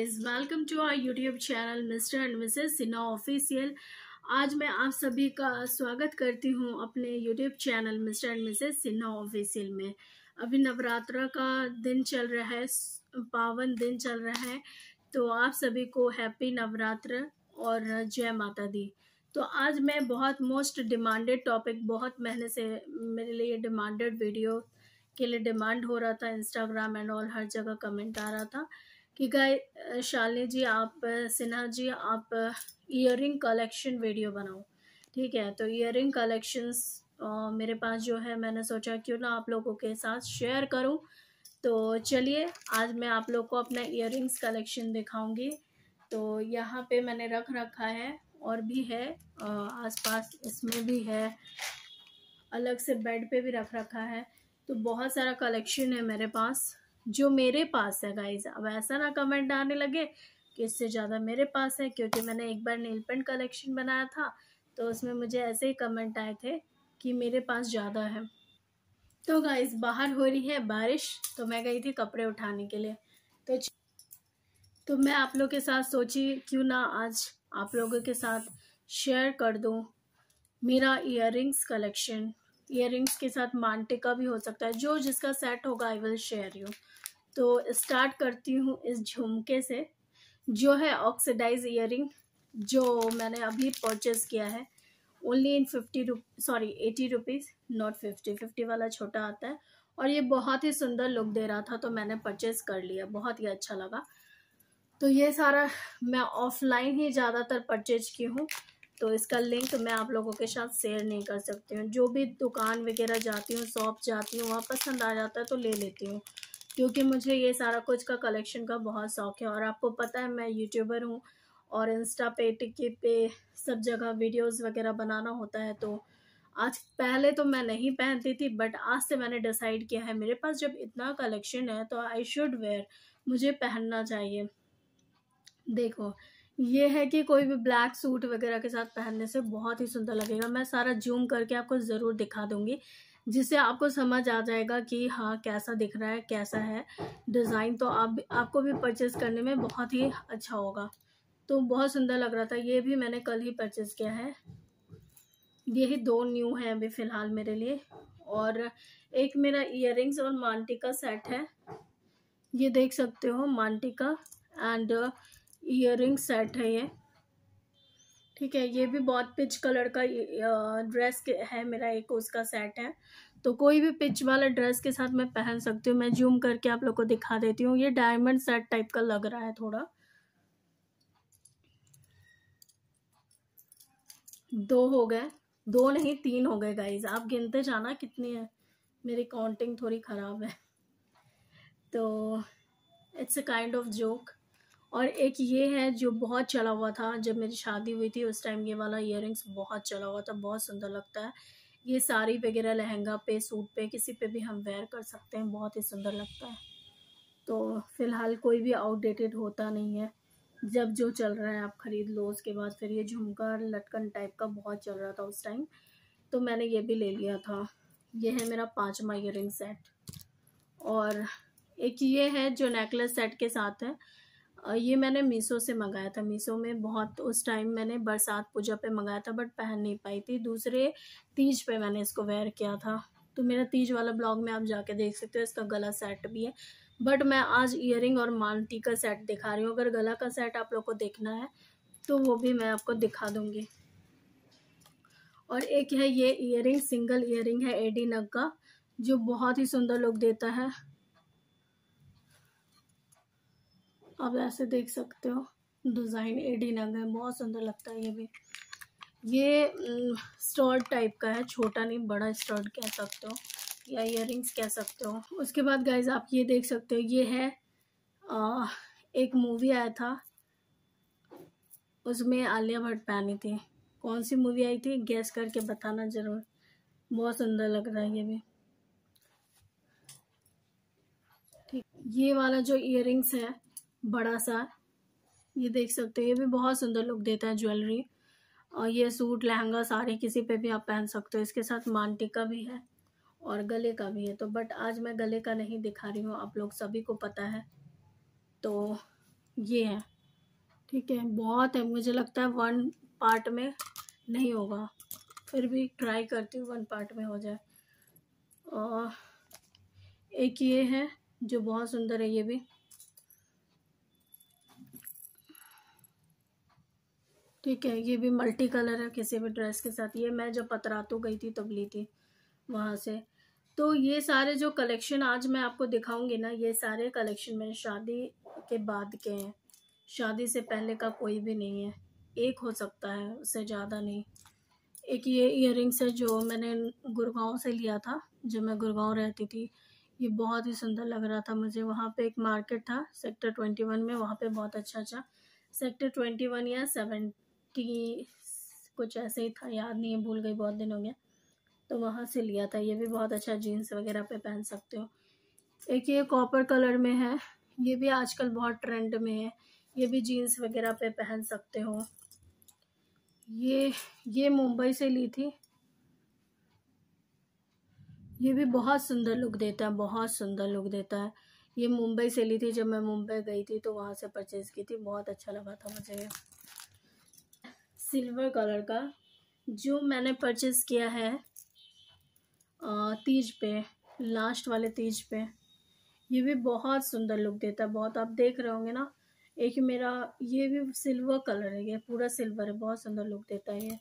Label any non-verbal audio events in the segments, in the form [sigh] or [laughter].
guys, welcome to our youtube channel mr and mrs Sinha official आज मैं आप सभी का स्वागत करती हूँ अपने youtube channel mister and missus Sinha official में। अभी नवरात्र का दिन चल रहा है, पावन दिन चल रहा है तो आप सभी को हैप्पी नवरात्र और जय माता दी। तो आज मैं बहुत मोस्ट डिमांडेड टॉपिक बहुत महीने से मेरे लिए डिमांडेड वीडियो के लिए डिमांड हो रहा था इंस्टाग्राम एंड ऑल हर जगह कमेंट आ रहा था। कि गाय शालिनी जी, आप सिन्हा जी, आप इयर कलेक्शन वीडियो बनाओ, ठीक है? तो इयर कलेक्शंस मेरे पास जो है, मैंने सोचा क्यों ना आप लोगों के साथ शेयर करूँ। तो चलिए, आज मैं आप लोग को अपना इयर कलेक्शन दिखाऊँगी। तो यहाँ पे मैंने रख रखा है और भी है आसपास इसमें भी है। अलग से बेड पे भी रख रखा है। तो बहुत सारा कलेक्शन है मेरे पास। जो मेरे पास है गाइज़ अब ऐसा ना कमेंट आने लगे कि इससे ज़्यादा मेरे पास है, क्योंकि मैंने एक बार नील पेंट कलेक्शन बनाया था तो उसमें मुझे ऐसे ही कमेंट आए थे कि मेरे पास ज़्यादा है। तो गाइज़ बाहर हो रही है बारिश तो मैं गई थी कपड़े उठाने के लिए। तो तो मैं आप लोग के साथ सोची, क्यों ना आज आप लोगों के साथ शेयर कर दूँ मेरा इयर कलेक्शन इयर के साथ मानटिका भी हो सकता है। जो जिसका सेट होगा आई विल शेयर यू तो स्टार्ट करती हूँ इस झुमके से। जो है ऑक्सीडाइज इयर जो मैंने अभी परचेज़ किया है only in fifty sorry eighty rupees not fifty fifty वाला छोटा आता है। और ये बहुत ही सुंदर लुक दे रहा था तो मैंने परचेज़ कर लिया। बहुत ही अच्छा लगा। तो ये सारा मैं ऑफलाइन ही ज़्यादातर परचेज की हूँ। तो इसका लिंक मैं आप लोगों के साथ शेयर नहीं कर सकती हूँ। जो भी दुकान वगैरह जाती हूँ शॉप जाती हूँ, वहाँ पसंद आ जाता है तो ले लेती हूँ। क्योंकि मुझे ये सारा कुछ का कलेक्शन का बहुत शौक है और आपको पता है मैं यूट्यूबर हूँ और इंस्टा पे टिक्की पे सब जगह वीडियोस वगैरह बनाना होता है तो आज पहले तो मैं नहीं पहनती थी बट आज से मैंने डिसाइड किया है। मेरे पास जब इतना कलेक्शन है तो आई शुड वेयर मुझे पहनना चाहिए। देखो ये है कि कोई भी ब्लैक सूट वगैरह के साथ पहनने से बहुत ही सुंदर लगेगा। मैं सारा जूम करके आपको ज़रूर दिखा दूँगी, जिससे आपको समझ आ जाएगा कि हाँ कैसा दिख रहा है, कैसा है। डिज़ाइन तो आप आपको भी परचेज़ करने में बहुत ही अच्छा होगा। तो बहुत सुंदर लग रहा था, ये भी मैंने कल ही परचेज़ किया है। यही दो न्यू हैं अभी फ़िलहाल मेरे लिए। और एक मेरा इयर और मांटी का सेट है। ये देख सकते हो मांटी का एंड इयर सेट है ये। ठीक है, ये भी बहुत पिच कलर का ड्रेस है मेरा एक उसका सेट है। तो कोई भी पिच वाला ड्रेस के साथ मैं पहन सकती हूँ। मैं जूम करके आप लोग को दिखा देती हूँ। ये डायमंड सेट टाइप का लग रहा है थोड़ा। दो हो गए। दो नहीं, तीन हो गए गाइज़ आप गिनते जाना कितनी है। मेरी काउंटिंग थोड़ी ख़राब है। तो it's a kind of joke और एक ये है जो बहुत चला हुआ था, जब मेरी शादी हुई थी, उस टाइम ये वाला इयर बहुत चला हुआ था, बहुत सुंदर लगता है। ये साड़ी वगैरह, लहंगा पे, सूट पे, किसी पे भी हम वेयर कर सकते हैं, बहुत ही सुंदर लगता है। तो फ़िलहाल कोई भी आउटडेटेड होता नहीं है। जब जो चल रहा है, आप ख़रीद लो, उसके बाद फिर ये झुमका, लटकन टाइप का बहुत चल रहा था उस टाइम तो मैंने ये भी ले लिया था। ये है मेरा पाँचवा इयर सेट और एक ये है जो नेकलेस सेट के साथ है। ये मैंने मीशो से मंगाया था। मीशो में बहुत उस टाइम मैंने बरसात पूजा पे मंगाया था, बट पहन नहीं पाई थी। दूसरे तीज पे मैंने इसको वेयर किया था। तो मेरा तीज वाला ब्लॉग में आप जाके देख सकते हो, इसका गला सेट भी है। बट मैं आज इयर और मानटी का सेट दिखा रही हूँ। अगर गला का सेट आप लोग को देखना है तो वो भी मैं आपको दिखा दूँगी। और एक है ये इयर सिंगल इयर है एडी नग का जो बहुत ही सुंदर लुक देता है। आप ऐसे देख सकते हो डिज़ाइन एडी नग है बहुत सुंदर लगता है ये भी। ये स्टॉर्ड टाइप का है छोटा नहीं बड़ा स्टॉर्ड कह सकते हो या इयर कह सकते हो। उसके बाद गाइज़ आप ये देख सकते हो ये है आ, एक मूवी आया था उसमें आलिया भट्ट पहनी थी। कौन सी मूवी आई थी? गैस करके बताना ज़रूर। बहुत सुंदर लग रहा है ये भी। ठीक ये वाला जो इयर है बड़ा सा, ये देख सकते हो, ये भी बहुत सुंदर लुक देता है ज्वेलरी। और ये सूट, लहंगा, साड़ी किसी पे भी आप पहन सकते हो, इसके साथ मानटी का भी है और गले का भी है। तो बट आज मैं गले का नहीं दिखा रही हूँ, आप लोग सभी को पता है। तो ये है, ठीक है, बहुत है, मुझे लगता है वन पार्ट में नहीं होगा। फिर भी ट्राई करती हूँ वन पार्ट में हो जाए। और एक ये है, जो बहुत सुंदर है, ये भी। ठीक है, ये भी मल्टी कलर है, किसी भी ड्रेस के साथ। ये मैं जब पतरातू गई थी, तब ली थी, वहाँ से। तो ये सारे जो कलेक्शन आज मैं आपको दिखाऊँगी ना, ये सारे कलेक्शन मेरे शादी के बाद के हैं। शादी से पहले का कोई भी नहीं है। एक हो सकता है, उससे ज़्यादा नहीं। एक ये इयर है जो मैंने गुड़गांव से लिया था, जब मैं गुड़गांव रहती थी। ये बहुत ही सुंदर लग रहा था मुझे। वहाँ पे एक मार्केट था सेक्टर ट्वेंटी वन में। वहाँ पे बहुत अच्छा अच्छा सेक्टर ट्वेंटी वन या सेवेंटी कुछ ऐसे ही था, याद नहीं है, भूल गई, बहुत दिन हो गया। तो वहाँ से लिया था। ये भी बहुत अच्छा जीन्स वगैरह पे पहन सकते हो। एक ये कॉपर कलर में है। ये भी आजकल बहुत ट्रेंड में है। ये भी जीन्स वगैरह पे पहन सकते हो। ये ये मुंबई से ली थी। ये भी बहुत सुंदर लुक देता है, बहुत सुंदर लुक देता है। ये मुंबई से ली थी। जब मैं मुंबई गई थी तो वहाँ से परचेज़ की थी। बहुत अच्छा लगा था मुझे सिल्वर कलर का, जो मैंने परचेज़ किया है तीज पे लास्ट वाले तीज पे। ये भी बहुत सुंदर लुक देता है, बहुत आप देख रहे होंगे ना, एक मेरा, ये भी सिल्वर कलर है, ये पूरा सिल्वर है, बहुत सुंदर लुक देता है ये।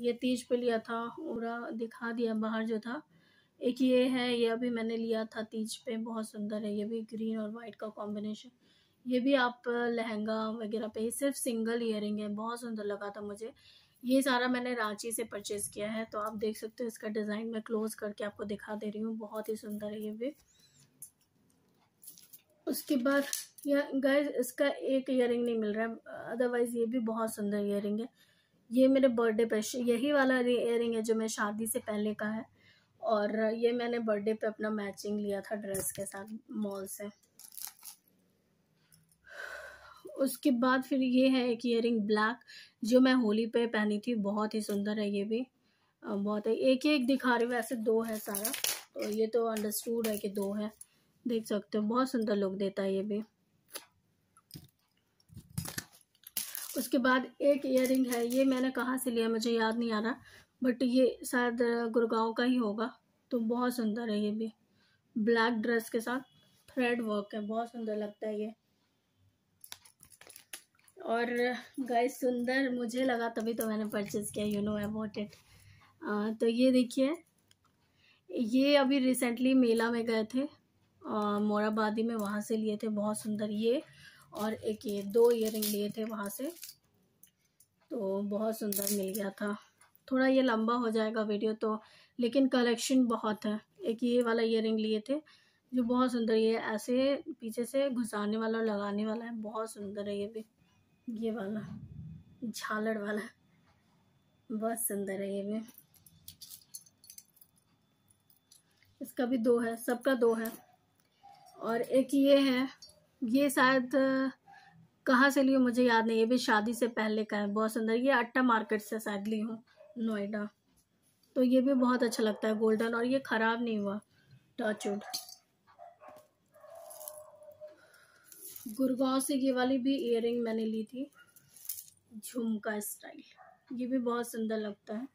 ये तीज पे लिया था, पूरा दिखा दिया बाहर जो था। एक ये है, ये अभी मैंने लिया था तीज पे, बहुत सुंदर है, ये भी ग्रीन और वाइट का कॉम्बिनेशन ये भी आप लहंगा वगैरह पे सिर्फ़ सिंगल ईयर है, बहुत सुंदर लगा था मुझे। ये सारा मैंने रांची से परचेज़ किया है तो आप देख सकते हो इसका डिज़ाइन मैं क्लोज करके आपको दिखा दे रही हूँ, बहुत ही सुंदर है ये भी। उसके बाद यह गाइस इसका एक इयर नहीं मिल रहा है अदरवाइज़ ये भी बहुत सुंदर इयर है। ये मेरे बर्थडे पे, यही वाला इयर है जो मैं शादी से पहले का है, और ये मैंने बर्थडे पे अपना मैचिंग लिया था ड्रेस के साथ मॉल से। उसके बाद फिर ये है एक इयर ब्लैक जो मैं होली पे पहनी थी। बहुत ही सुंदर है ये भी। बहुत है। एक एक दिखा रही हूँ, वैसे दो है सारा। तो ये तो अंडरस्टूड है कि दो है। देख सकते हो, बहुत सुंदर लुक देता है ये भी। उसके बाद एक इयर है। ये मैंने कहाँ से लिया, मुझे याद नहीं आ रहा। बट ये शायद गुड़गांव का ही होगा। तो बहुत सुंदर है ये भी। ब्लैक ड्रेस के साथ। थ्रेड वर्क है। बहुत सुंदर लगता है ये। और गाइस सुंदर मुझे लगा तभी तो मैंने परचेज़ किया यू नो अबाउट इट तो ये देखिए, ये अभी रिसेंटली मेला में गए थे मोराबादी में वहाँ से लिए थे, बहुत सुंदर ये, और एक ये दो इयर लिए थे वहाँ से तो बहुत सुंदर मिल गया था। थोड़ा ये लंबा हो जाएगा वीडियो तो लेकिन कलेक्शन बहुत है। एक ये वाला इयर लिए थे, जो बहुत सुंदर, ये ऐसे पीछे से घुसाने वाला और लगाने वाला है, बहुत सुंदर है ये भी। ये वाला, झालर वाला। बहुत सुंदर है ये भी। इसका भी दो है, सबका दो है। और एक ये है, ये शायद, कहाँ से लियो मुझे याद नहीं, ये भी शादी से पहले का है, बहुत सुंदर। ये अट्टा मार्केट से शायद ली हूँ, नोएडा। तो ये भी बहुत अच्छा लगता है, गोल्डन, और ये ख़राब नहीं हुआ टचवुड गुड़गांव से ये वाली भी इयर मैंने ली थी झुमका स्टाइल ये भी बहुत सुंदर लगता है।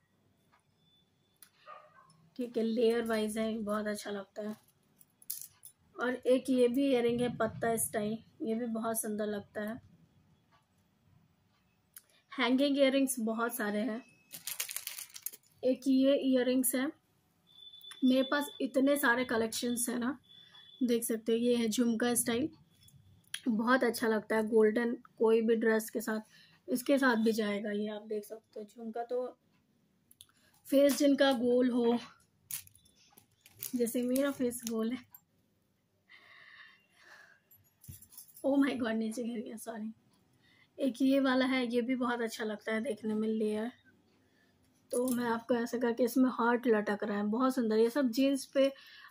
ठीक है लेयर वाइज है, बहुत अच्छा लगता है। और एक ये भी इयर है, पत्ता स्टाइल ये भी बहुत सुंदर लगता है। हैंगिंग इयर बहुत सारे हैं। एक ये इयर है। मेरे पास इतने सारे कलेक्शंस हैं ना, देख सकते हो, ये है झुमका स्टाइल बहुत अच्छा लगता है। गोल्डन कोई भी ड्रेस के साथ, इसके साथ भी जाएगा ये, आप देख सकते हो। झुमका तो फेस जिनका गोल हो, जैसे मेरा फेस गोल है। ओ माय गॉड नीचे गिर गया सॉरी एक ये वाला है, ये भी बहुत अच्छा लगता है देखने में लेयर तो मैं आपको ऐसा करके इसमें हार्ट लटक रहा है, बहुत सुंदर। ये सब जीन्स पे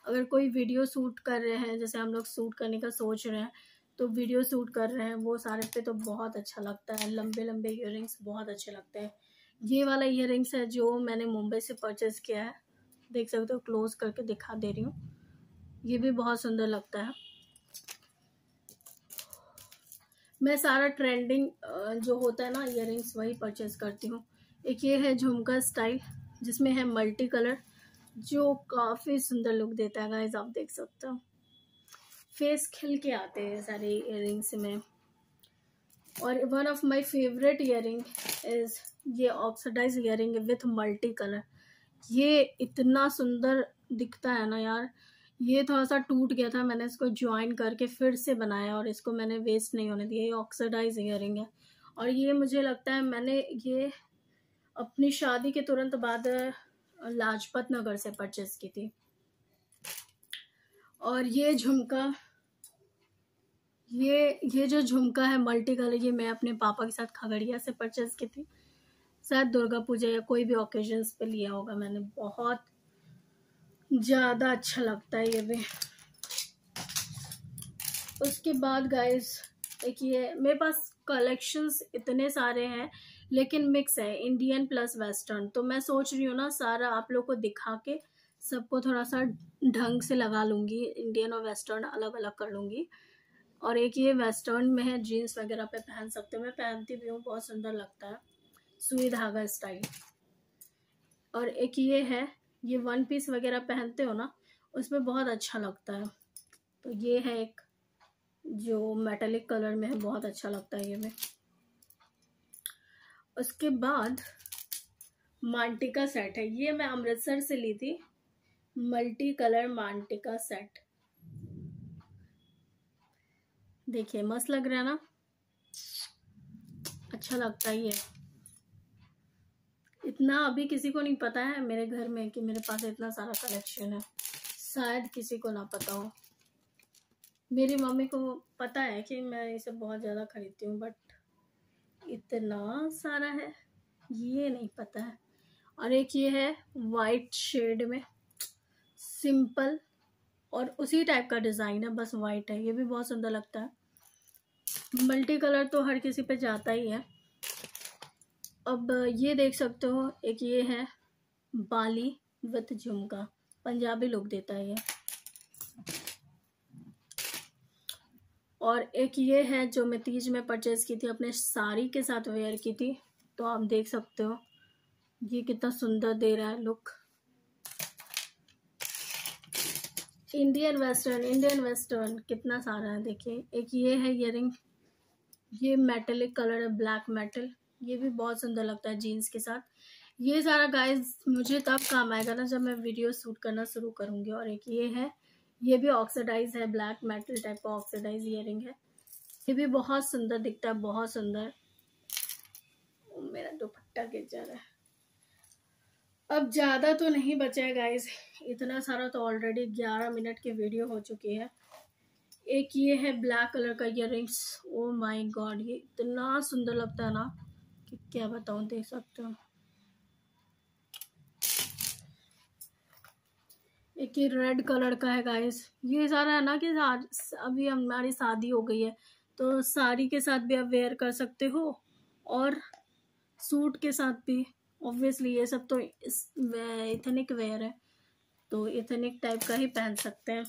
अगर कोई वीडियो शूट कर रहे हैं, जैसे हम लोग शूट करने का सोच रहे हैं तो वीडियो शूट कर रहे हैं, वो सारे पे तो बहुत अच्छा लगता है लंबे लंबे इयर बहुत अच्छे लगते हैं। ये वाला इयर है जो मैंने मुंबई से परचेज़ किया है। देख सकते हो क्लोज करके दिखा दे रही हूँ। ये भी बहुत सुंदर लगता है। मैं सारा ट्रेंडिंग जो होता है ना इयर वही परचेज करती हूँ। एक ये है झुमका स्टाइल जिसमें है मल्टी कलर जो काफ़ी सुंदर लुक देता है गाइज़ आप देख सकते हो। फेस खिल के आते हैं सारे इयर में और one of my favourite earring is ये oxidise earring with multi colour ये इतना सुंदर दिखता है ना यार ये थोड़ा सा टूट गया था मैंने इसको ज्वाइन करके फिर से बनाया और इसको मैंने वेस्ट नहीं होने दिया ये ऑक्सीडाइज इयरिंग है और ये मुझे लगता है मैंने ये अपनी शादी के तुरंत बाद लाजपत नगर से परचेज की थी और ये झुमका ये ये जो झुमका है मल्टी कलर ये मैं अपने पापा के साथ खगड़िया से परचेज की थी। शायद दुर्गा पूजा या कोई भी ओकेजन्स पे लिया होगा मैंने। बहुत ज़्यादा अच्छा लगता है ये भी। उसके बाद गाइस ये, मेरे पास कलेक्शंस इतने सारे हैं, लेकिन मिक्स है इंडियन प्लस वेस्टर्न तो मैं सोच रही हूँ ना, सारा आप लोग को दिखा के सबको थोड़ा सा ढंग से लगा लूँगी इंडियन और वेस्टर्न अलग अलग कर लूँगी। और एक ये वेस्टर्न में है जीन्स वगैरह पे पहन सकते हो। मैं पहनती भी हूँ, बहुत सुंदर लगता है। सुई धागा स्टाइल और एक ये है, ये वन पीस वगैरह पहनते हो ना, उसमें बहुत अच्छा लगता है। तो ये है एक, जो मेटेलिक कलर में है, बहुत अच्छा लगता है ये में उसके बाद मांटिका सेट है। ये मैं अमृतसर से ली थी। मल्टी कलर मांटिका सेट देखिए, मस्त लग रहा है ना? अच्छा लगता ही है। इतना अभी किसी को नहीं पता है मेरे घर में कि मेरे पास इतना सारा कलेक्शन है। शायद किसी को ना पता हो। मेरी मम्मी को पता है कि मैं इसे बहुत ज़्यादा खरीदती हूँ बट इतना सारा है, ये नहीं पता है। और एक ये है वाइट शेड में। सिंपल और उसी टाइप का डिज़ाइन है, बस वाइट है, ये भी बहुत सुंदर लगता है। मल्टी कलर तो हर किसी पे जाता ही है। अब ये देख सकते हो, एक ये है, बाली विथ झुमका। पंजाबी लुक देता है ये। और एक ये है जो मैं तीज में परचेज़ की थी, अपने साड़ी के साथ वेयर की थी। तो आप देख सकते हो, ये कितना सुंदर दे रहा है look Indian western Indian western कितना सारा है देखिए। एक ये है इयरिंग ये मेटलिक कलर है ब्लैक मेटल ये भी बहुत सुंदर लगता है जीन्स के साथ। ये सारा गाइस मुझे तब काम आएगा ना जब मैं वीडियो शूट करना शुरू करूँगी। और एक ये है, ये भी ऑक्सीडाइज है ब्लैक मेटल टाइप का ऑक्सीडाइज इयरिंग है। ये भी बहुत सुंदर दिखता है, बहुत सुंदर। मेरा दुपट्टा गिर जा रहा है। अब ज़्यादा तो नहीं बचा है गाइस इतना सारा तो ऑलरेडी ग्यारह मिनट की वीडियो हो चुकी है। एक ये है ब्लैक कलर का earrings oh my god ये इतना सुंदर लगता है ना कि क्या बताऊँ, देख सकते हो। एक ये रेड कलर का है गाइस ये सारा है ना कि अभी हमारी शादी हो गई है। तो साड़ी के साथ भी आप वेयर कर सकते हो और सूट के साथ भी। ऑब्वियसली ये सब तो इथेनिक वेयर है तो इथेनिक टाइप का ही पहन सकते हैं।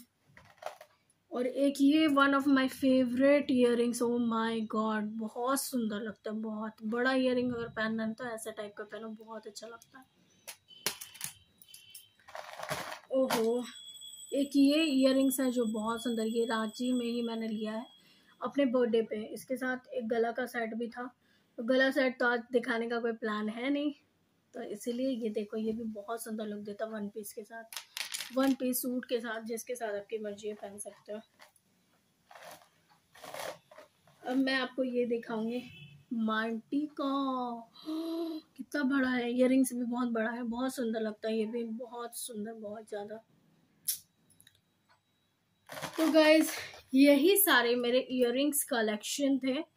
और एक ये one of my favourite ear oh my god बहुत सुंदर लगता है, बहुत। बड़ा इयर अगर पहनना है तो ऐसे टाइप का पहनो, बहुत अच्छा लगता है। ओहो, एक ये इयर है जो बहुत सुंदर, ये रांची में ही मैंने लिया है, अपने बर्थडे पे। इसके साथ एक गला का सेट भी था। तो गला सेट तो आज दिखाने का कोई प्लान है नहीं। तो इसीलिए ये देखो, ये भी बहुत सुंदर लुक देता वन पीस के साथ। वन पीस सूट के साथ, जिसके साथ आपकी मर्ज़ी है, पहन सकते हो। अब मैं आपको ये दिखाऊँगी। माल्टी का [gasps] कितना बड़ा है। इयर भी बहुत बड़ा है। बहुत सुंदर लगता है ये भी। बहुत सुंदर, बहुत ज़्यादा। तो गाइज़ यही सारे मेरे इयर कलेक्शन थे।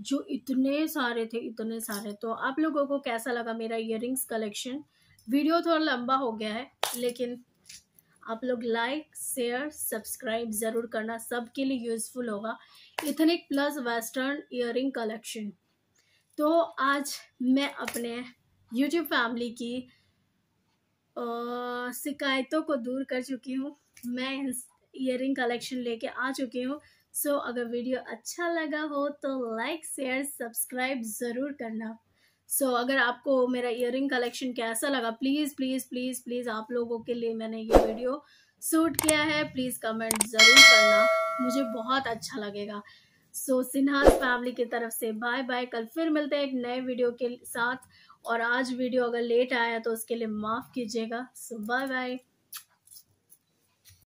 जो इतने सारे थे, इतने सारे। तो आप लोगों को कैसा लगा मेरा इयर कलेक्शन वीडियो थोड़ा लंबा हो गया है, लेकिन आप लोग लाइक शेयर सब्सक्राइब ज़रूर करना। सबके लिए यूज़फुल होगा ethnic plus western earring collection तो आज मैं अपने यूट्यूब फैमिली की शिकायतों को दूर कर चुकी हूँ। मैं इयरिंग कलेक्शन लेके आ चुकी हूँ। सो so, अगर वीडियो अच्छा लगा हो तो लाइक शेयर सब्सक्राइब ज़रूर करना। सो so, अगर आपको मेरा इयर कलेक्शन कैसा लगा प्लीज़ प्लीज़ प्लीज़ प्लीज़ आप लोगों के लिए मैंने ये वीडियो शूट किया है प्लीज़ कमेंट ज़रूर करना। मुझे बहुत अच्छा लगेगा। सो so, सिन्हा फैमिली की तरफ़ से बाय बाय कल फिर मिलते हैं एक नए वीडियो के साथ। और आज वीडियो अगर लेट आया तो उसके लिए माफ़ कीजिएगा। सो बाय बाय